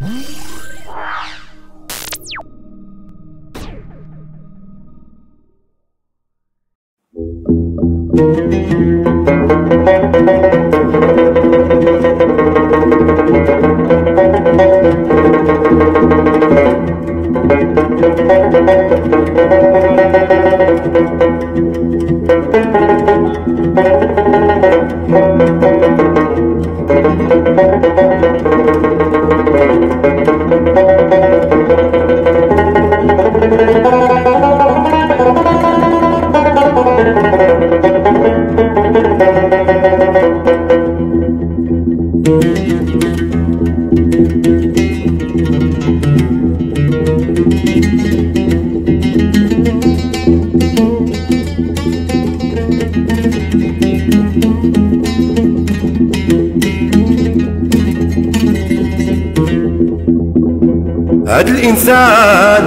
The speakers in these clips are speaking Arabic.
هاد الإنسان.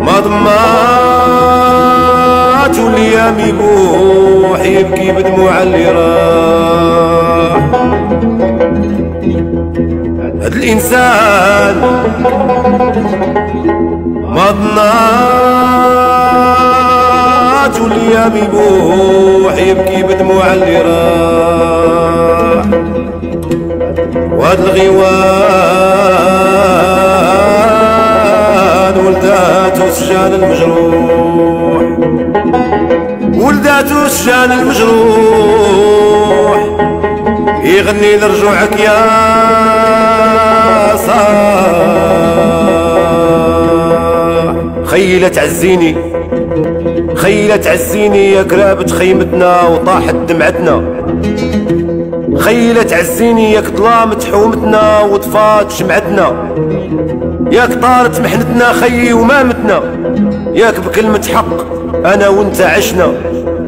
ما ضمات والأيام يبوح يبكي بدموع اللي راح هاد الإنسان. ما ضمات والأيام يبوح يبكي بدموع اللي راح وهاد الغيوان ولداتو سجان المجروح. ولداتو سجان المجروح. يغني لرجوعك يا صاح. خيلة تعزيني خيلة تعزيني يا قرابة خيمتنا وطاحت دمعتنا. خيلة تعزيني ياك ظلامت حومتنا وطفات شمعتنا ياك طارت محنتنا خيي وما متنا ياك بكلمة حق أنا وأنت عشنا.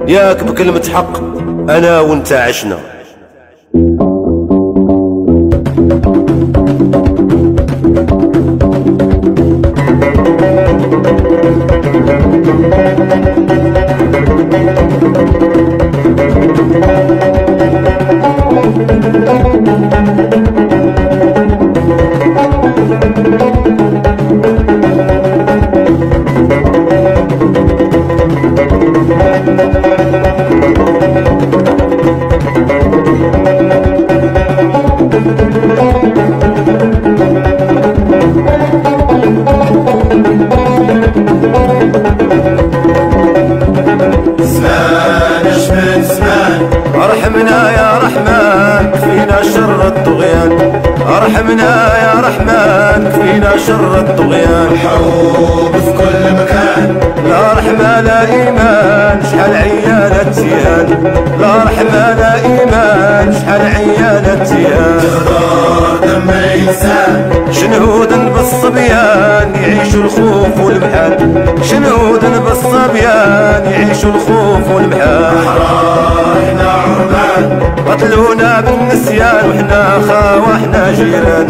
ياك بكلمة حق أنا وأنت عشنا. الطغيان حروب في كل مكان. لا رحمة لا إيمان شحال عيانة تيان لا رحمة لا إيمان شحال عيانة تيان تغدار دم الإنسان. شنهود بالصبيان يعيشوا الخوف والمحال شنهود بالصبيان يعيشوا الخوف والمحال احرار إحنا عربان قتلونا بالنسيان وحنا خا جيران.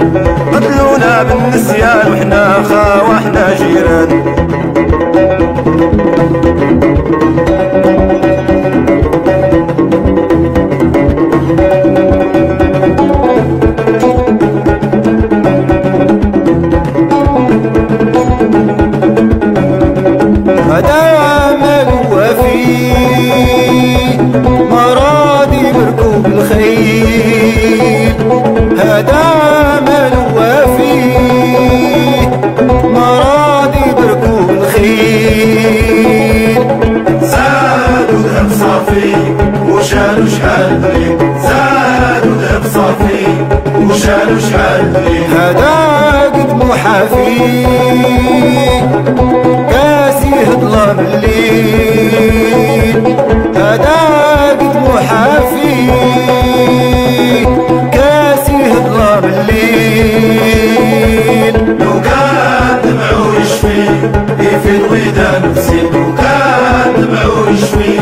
قتلونا بالنسيان وحنا خا وحنا جيران. هذا عمل وفي مرادي بركوب الخيل زادوا ذهب صافي وشالوا شحال بريد زادوا ذهب صافي وشالوا شحال بريد هذا قد محافي. كاسي ظلام الليل يفيد ودان نفسي. دمعو يشفي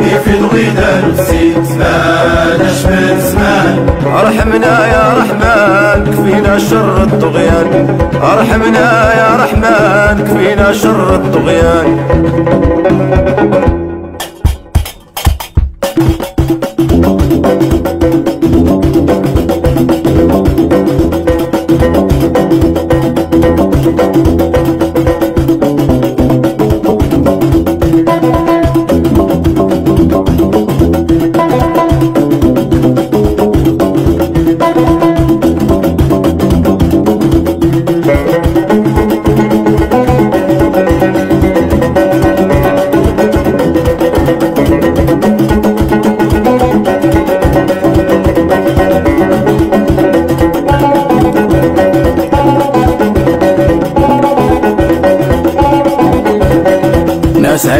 يفيد ودان نفسي. زمان اجمل زمان. أرحمنا يا رحمن كفينا شر الطغيان. أرحمنا يا رحمن كفينا شر الطغيان.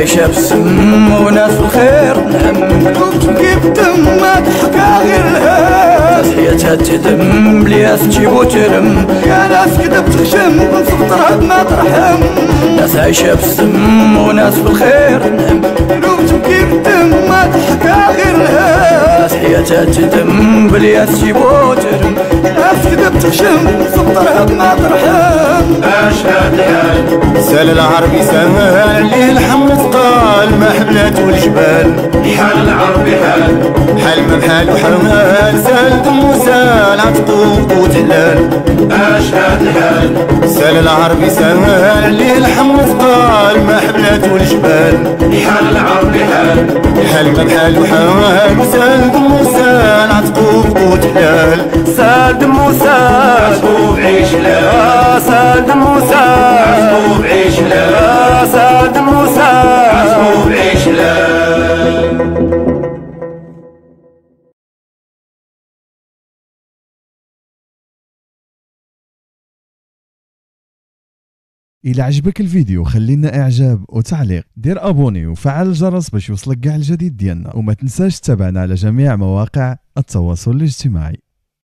عايشة بالسم وناس الخير نعم كيف تم ما تحكى غير الهاس حياتها تدم بلياس تجيب وترم. يا ناس كده بتخشم نفطرها بما ترحم. ناس عايشة بالسم وناس بالخير نعم كيف تم ما تحكى غير الهاس حياتها تدم بلياس تجيب وترم. ناس كده بتخشم نفطرها بما ترحم. أشهد سال العربي ليه الحم ثقال حبلات والجبال حال. العربي حال حال ما بحال وحمال سال دم وسال عتقوق وتحلال اشهد حال سال العربي سمال ليه الحم ثقال ما حبلات والجبال حال العربي حال. حال ما بحال وحمال وسال دم وسال عتقوق وتحلال ساد موسى عزبوب عيش لا آه ساد موسى إلى عجبك الفيديو خلينا إعجاب وتعليق دير أبوني وفعل الجرس باش يوصلك كاع الجديد ديالنا وما تنساش تتابعنا على جميع مواقع التواصل الاجتماعي.